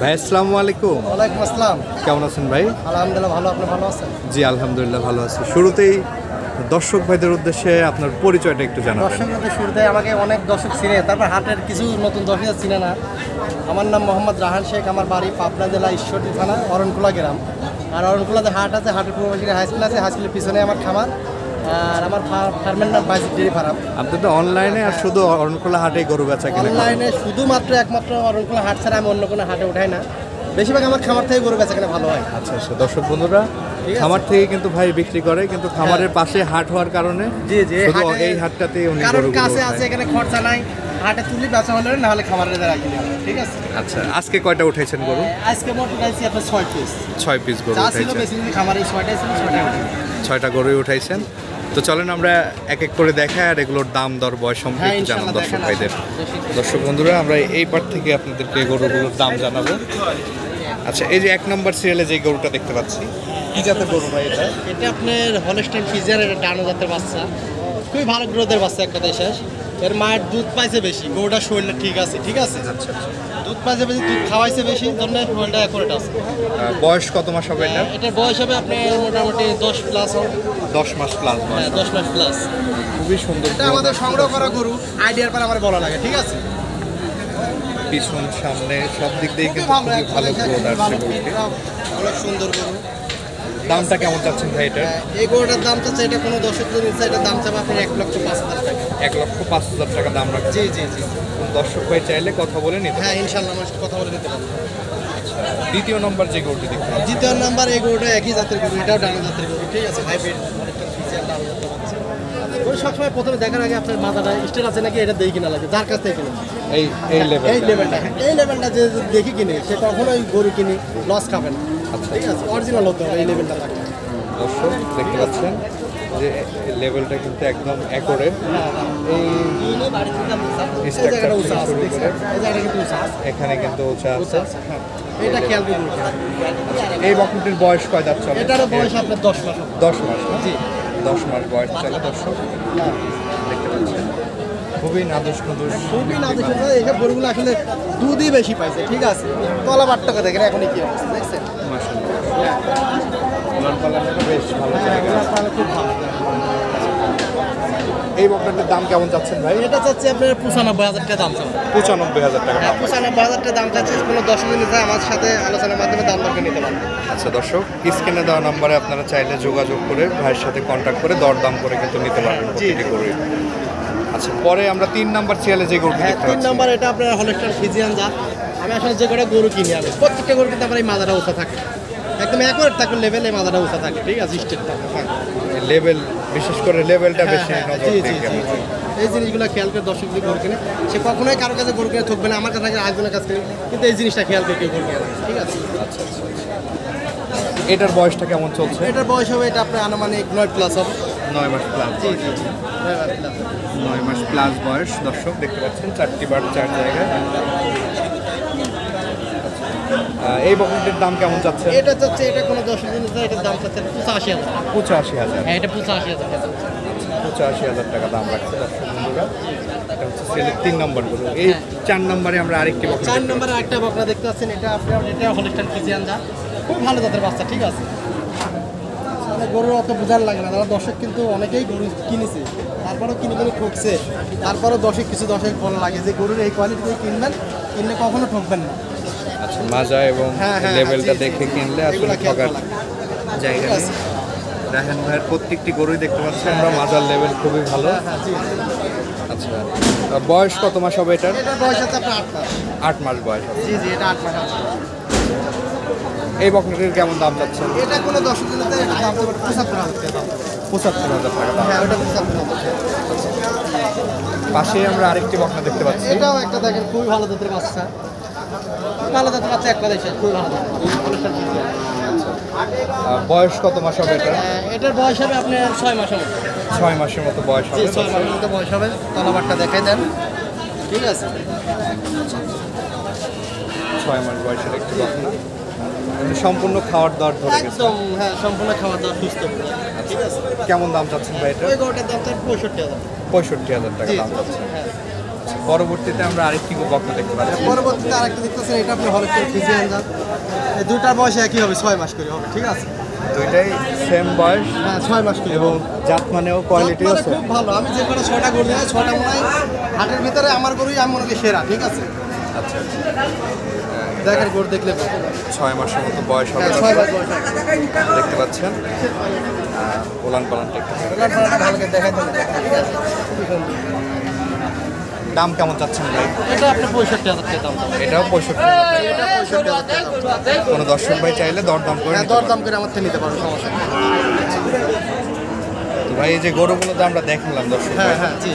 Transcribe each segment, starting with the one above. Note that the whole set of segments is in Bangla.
ভাই আসসালামু আলাইকুম। ওয়ালাইকুম আসসালাম। কেমন আছেন ভাই? আলহামদুলিল্লাহ ভালো। আপনি ভালো আছেন? জি আলহামদুলিল্লাহ ভালো আছি। শুরুতেই দর্শক ভাইদের উদ্দেশ্যে আপনার পরিচয়টা একটু জানাবেন। দর্শকদের শুরুতে আমাকে অনেক দর্শক চিনে তারপর হাটের কিছু নতুন দর্শক চিনে না। আমার নাম মোহাম্মদ রাহান শেখ আমার বাড়ি পাবনা জেলা ঈশ্বরদী থানা অরণকুলা গ্রাম। আর অরণকুলাতে হাট আছে হাটের পূর্ববাসী হাই স্কুল আছে হাই স্কুলের পিছনে আমার খামার। আর আমার ফার্মের নাম বাইজিৎ ডেরি ফার্ম। আপনি তো অনলাইনে আর শুধু অরণখোলা হাটে গরু বেচা কিনে অনলাইনে শুধুমাত্র একমাত্র অরণকুলা হাট ছাড়া আমি অন্য কোনো হাটে উঠাই না। বেশিরভাগ আমার খামার থেকে গরু বেচা কেনা ভালো হয়। আচ্ছা আচ্ছা দর্শক বন্ধুরা খামার থেকে কিন্তু ভাই বিক্রি করে কিন্তু খামারের পাশে হাট হওয়ার কারণে জি জি এই হাটটাতে উনি কারণ কাছে আছে এখানে খরচা নাই। হাটে তুলি বেচা হলে না হলে খামারের রাখি ঠিক আছে? আচ্ছা আজকে কয়টা উঠেছেন গরু? আজকে মোট উঠাইছি আপনার ছয় পিস। ছয় পিস গরু উঠাইছেন। খামারে ছয়টাই ছিল ছয়টাই ছয়টা গরুই উঠাইছেন। তো চলেন আমরা এক এক করে দেখা আর এগুলোর দাম দর বয়স হ্যাঁ সম্পর্কে জানান দর্শক ভাইদের। দর্শক বন্ধুরা আমরা এই পার থেকে আপনাদেরকে গরুগুলোর দাম জানাব। আচ্ছা এই যে এক নম্বর সিরিয়ালে যে গরুটা দেখতে পাচ্ছি কি জাতের গরু ভাই এটা? এটা আপনার হলস্টাইন ফিজার এটা ডানো জাতের বাচ্চা। খুবই ভালো গ্রোথের বাচ্চা একটা কথায় শেষ এর মায়ের দুধ পাইছে বেশি গরুটার শরীরটা ঠিক আছে ঠিক আছে? আচ্ছা আচ্ছা। দুধ পাইছে বেশি দুধ খাওয়াইছে বেশি জন্য শরীরটা অ্যাকুরেট আছে। বয়স কত মাস হবে এটা? এটার বয়স হবে আপনার মোটামুটি দশ প্লাস দশ মাস প্লাস হ্যাঁ দশ মাস প্লাস খুবই সুন্দর এটা আমাদের সংগ্রহ করা গরু আইডিয়ার পর আমার বলা লাগে ঠিক আছে? পিছন সামনে সব দিক দিয়ে কিন্তু ভালো গরুটি। অনেক সুন্দর গরু। দামটা কেমন চাচ্ছেন ভাই এটা হ্যাঁ, এই গরুটার দাম চাচ্ছে এটা কোনো দর্শক যদি নিচ্ছে এটার দাম চাবে আপনার এক লক্ষ পাঁচ হাজার টাকা। এক লক্ষ পাঁচ হাজার টাকা দাম রাখছে জি জি জি। দর্শক ভাই চাইলে কথা বলে নিতে হ্যাঁ ইনশাল্লাহ আমার কথা বলে নিতে পারব। দ্বিতীয় নম্বর যে গরুটি দেখতে দ্বিতীয় নাম্বার এই গরুটা একই জাতের গরু এটাও ডানো জাতের গরু ঠিক আছে? হাইব্রিড গরু সবসময় প্রথমে দেখার আগে আপনার মাথাটা স্টেট আছে নাকি এটা দেখে কিনা লাগে? যার কাছ থেকে কিনে এই এই লেভেল এই লেভেলটা এই লেভেলটা যে দেখে কিনে সে কখনোই গরু কিনে লস খাবে না। আচ্ছা। ঠিক আছে অরিজিনাল হতে হবে এই লেভেলটা থাকবে দর্শক দেখতে পাচ্ছেন যে লেভেলটা কিন্তু একদম একরে। এই এখানে কিন্তু উঁচা আছে। হ্যাঁ। এটা খেয়াল করুন। এই বকনটির বয়স কয় বয়স আপনার দশ মাস দশ মাস? জি। দশ মাস বয়স চলে দর্শক। পাচ্ছেন খুবই নাদুস নুদুস। খুবই না দেখে তো এইসব গরুগুলো আসলে দুধই বেশি পাইছে ঠিক আছে? তলা বাট টাকা দেখেন এখন কি অবস্থা দেখছেন? বেশ ভালো খুব ভালো। এই বকনটির দাম কেমন যাচ্ছেন ভাই? এটা চাচ্ছে আপনার পঁচানব্বই হাজার টাকা দাম পঁচানব্বই হাজার টাকা হ্যাঁ পঁচানব্বই হাজার টাকা দাম চাচ্ছে। কোনো দশ দিন আমার সাথে আলোচনার মাধ্যমে দাম দরকে নিতে পারবে আচ্ছা দর্শক স্ক্রিনে দেওয়া নাম্বারে আপনারা চাইলে যোগাযোগ করে ভাইয়ের সাথে কন্ট্যাক্ট করে দরদাম করে কিন্তু নিতে পারবেন প্রতিটি গরু আচ্ছা পরে আমরা তিন নাম্বার চেয়ালে যে গরুটি হ্যাঁ দেখতে তিন নাম্বার এটা আপনার হলস্টার ফিজিয়ান যা। আমি আসলে যে কটা গরু কিনি আমি প্রত্যেকটা গরু কিন্তু আমার এই মাদাটা উঁচা থাকে। একদম অ্যাকুরেট থাকে লেভেলে মাদাটা উঁচা থাকে ঠিক আছে? স্টেট থাকে হ্যাঁ। লেভেল বিশেষ করে লেভেলটা বেশি হ্যাঁ, হ্যাঁ, জি, জি, জি। এই জিনিসগুলো খেয়াল করে দর্শক যদি গরু কিনে সে কখনোই কারও কাছে গরু কিনে থাকবে না আমার কাছে আরেকজনের কাছে কিনে কিন্তু এই জিনিসটা খেয়াল করে কেউ গরু কিনে ঠিক আছে? এটার বয়সটা কেমন চলছে? এটার বয়স হবে এটা আপনার আনুমানিক নয় প্লাস হবে। নয় মাস প্লাস জি জি জি। নয় মাস প্লাস বয়স দর্শক দেখতে পাচ্ছেন চারটি বার চার জায়গায়। এই বকনটির দাম কেমন যাচ্ছে? এটা চাচ্ছে এটা কোনো দর্শক দিন এটার দাম চাচ্ছে পঁচাশি হাজার। পঁচাশি হাজার। হ্যাঁ এটা পঁচাশি হাজার। পঁচাশি হাজার টাকা দাম রাখছে দর্শক বন্ধুরা। এটা হচ্ছে সেলের তিন নম্বর গরু এই চার নম্বরে আমরা আরেকটি বকন চার নম্বরে একটা বকনা দেখতে পাচ্ছেন এটা আপনার এটা হলিস্টান ফিজিয়ান যা। খুব ভালো জাতের বাচ্চা ঠিক আছে? গরুর অত বোঝার লাগে না। তারা দর্শক কিন্তু অনেকেই গরু কিনেছে। তারপরেও কিনে কিনে ঠকছে। তারপরেও দর্শক কিছু দর্শক ভালো লাগে যে গরুর এই কোয়ালিটি কিনবেন কিনলে কখনো ঠকবেন না। আচ্ছা মাজা এবং হ্যাঁ, হ্যাঁ, লেভেলটা জি, জি, দেখে কিনলে আসলে ঠকার জায়গা আছে। রাহেন ভাইয়ের প্রত্যেকটি গরুই দেখতে পাচ্ছি আমরা মাজার লেভেল খুবই ভালো। হ্যাঁ হ্যাঁ আচ্ছা বয়স কত মাস হবে এটার? বয়স আছে আপনার আট মাস। আট মাস বয়স। জি জি এটা আট মাস এই বকনটির কেমন দাম যাচ্ছে এটা কোনো দর্শক দিনে এটার দাম পঁচাত্তর হাজার টাকা। পঁচাত্তর হাজার টাকা দাম। হ্যাঁ ওটা পঁচাত্তর হাজার পাশে আমরা আরেকটি বকনা দেখতে পাচ্ছি। এটাও একটা দেখেন খুবই ভালো জাতের বাচ্চা। ভালো জাতের বাচ্চা এক কথায় শেষ খুবই ভালো বয়স কত মাস হবে এটা? এটার বয়স হবে আপনার ছয় মাসের মতো। ছয় মাসের মতো বয়স হবে ছয় মাসের মতো বয়স হবে। তলাবারটা দেখাই দেন। ঠিক আছে। ছয় মাস বয়সের একটি বকনা। সম্পূর্ণ খাওয়ার দাওয়ার ধরে গেছে। একদম হ্যাঁ সম্পূর্ণ খাওয়া দাওয়া সুস্থ ঠিক আছে? কেমন দাম চাচ্ছেন ভাই এটা? ওই গরুটার দাম তার পঁয়ষট্টি হাজার। পঁয়ষট্টি হাজার টাকা দাম চাচ্ছেন। হ্যাঁ। পরবর্তীতে আমরা আরেকটি বকনা দেখতে পাচ্ছি পরবর্তীতে আরেকটা দেখতেছেন এটা আপনি হলস্টেন ফিজিয়ান এই দুটার বয়স একই হবে ছয় মাস করে হবে ঠিক আছে? দুইটাই সেম বয়স হ্যাঁ ছয় মাস করে এবং জাত মানেও কোয়ালিটি মানে আছে। খুব ভালো আমি যে কোনো ছয়টা গরু ছয়টা মনে হয় হাটের ভিতরে আমার গরুই আমি মনে করি সেরা ঠিক আছে? আচ্ছা আচ্ছা। দেখেন গরু দেখলে ছয় মাসের মতো বয়স হবে হ্যাঁ। দেখতে পাচ্ছেন? ওলান পালানটা একটু। দাম কেমন চাচ্ছেন ভাই? এটা আপনি পঁয়ষট্টি হাজার টাকা দাম এটাও পঁয়ষট্টি। কোনো দর্শক ভাই চাইলে দরদাম করে হ্যাঁ দরদাম করে আমার থেকে নিতে পারবেন সমস্যা ভাই এই যে গরুগুলো তো আমরা দেখালাম দর্শক হ্যাঁ হ্যাঁ জি।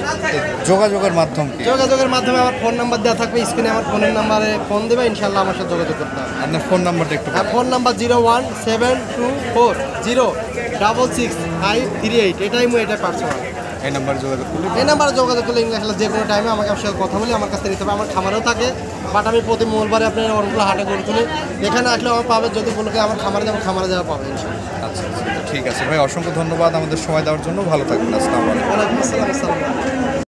যোগাযোগের মাধ্যম কি যোগাযোগের মাধ্যমে আমার ফোন নাম্বার দেওয়া থাকবে স্ক্রিনে আমার ফোনের নাম্বারে ফোন দেবে ইনশাল্লাহ আমার সাথে যোগাযোগ করতে হবে। আপনার ফোন নাম্বারটা একটু আর phone number zero one seven two four zero double six five three eight এটাই মু এটা পার্সোনাল। এই নাম্বার যোগাযোগ করলে এই নাম্বারে যোগাযোগ করলে ইংলিশ যে কোনো টাইমে আমাকে আপনার সাথে কথা বলি আমার কাছে নিতে হবে আমার খামারও থাকে বাট আমি প্রতি মঙ্গলবারে আপনার অনেকগুলো হাটে গড়ে তুলি। এখানে আসলে আমার পাবে যদি বলে আমার খামারে যাব খামারে যাওয়া পাবে আচ্ছা আচ্ছা ঠিক আছে। ভাই অসংখ্য ধন্যবাদ আমাদের সময় দেওয়ার জন্য। ভালো থাকবেন। আসসালামু আলাইকুম। আসসালাম